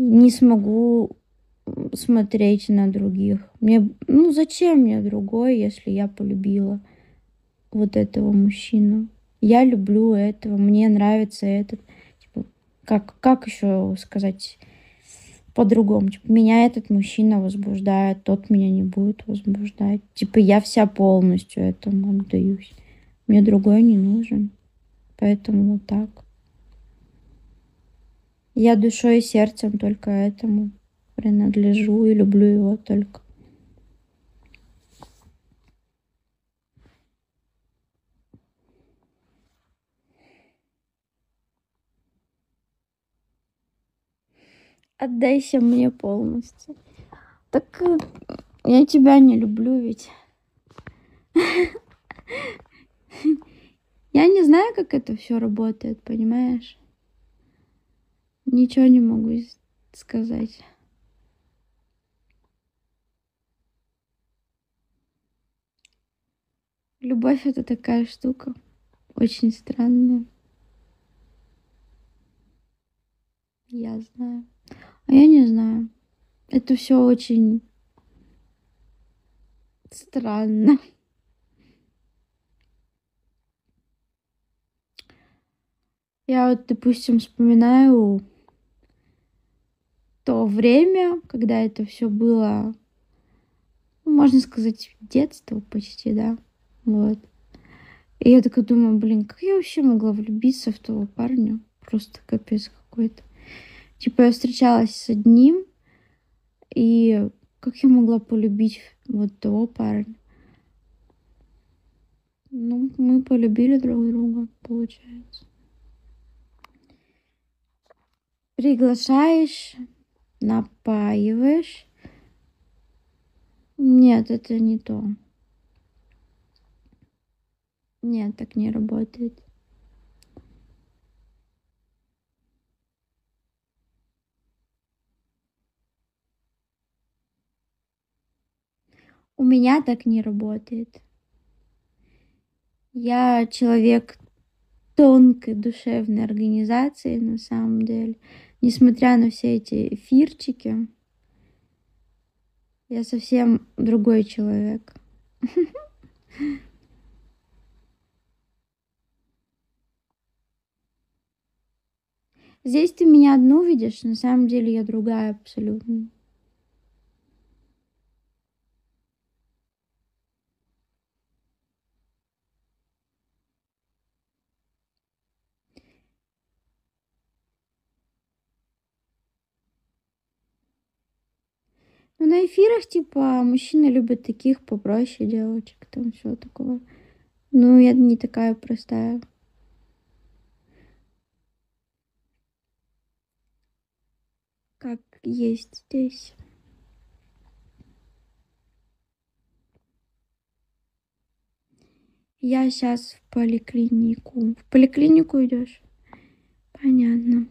не смогу смотреть на других. Мне, ну зачем мне другой, если я полюбила вот этого мужчину? Я люблю этого, мне нравится этот. Типа, как, как еще сказать по-другому? Типа, меня этот мужчина возбуждает, тот меня не будет возбуждать. Типа, я вся полностью этому отдаюсь. Мне другой не нужен. Поэтому вот так. Я душой и сердцем только этому принадлежу и люблю его только. Отдайся мне полностью. Так э, я тебя не люблю ведь. Я не знаю, как это все работает, понимаешь? Ничего не могу сказать. Любовь это такая штука, очень странная. Я знаю. А я не знаю. Это все очень странно. Я вот, допустим, вспоминаю то время, когда это все было, ну, можно сказать, детство почти, да. Вот. И я такая думаю, блин, как я вообще могла влюбиться в того парня? Просто капец какой-то. Типа я встречалась с одним, и как я могла полюбить вот того парня? Ну, мы полюбили друг друга, получается. Приглашаешь, напаиваешь. Нет, это не то. Нет, так не работает. У меня так не работает. Я человек тонкой душевной организации на самом деле несмотря на все эти эфирчики, я совсем другой человек. Здесь ты меня одну видишь, на самом деле я другая абсолютно. Ну, на эфирах, типа, мужчины любят таких попроще девочек, там все такое. Ну, я не такая простая. Как есть здесь. Я сейчас в поликлинику. В поликлинику идешь? Понятно.